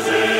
Brasil!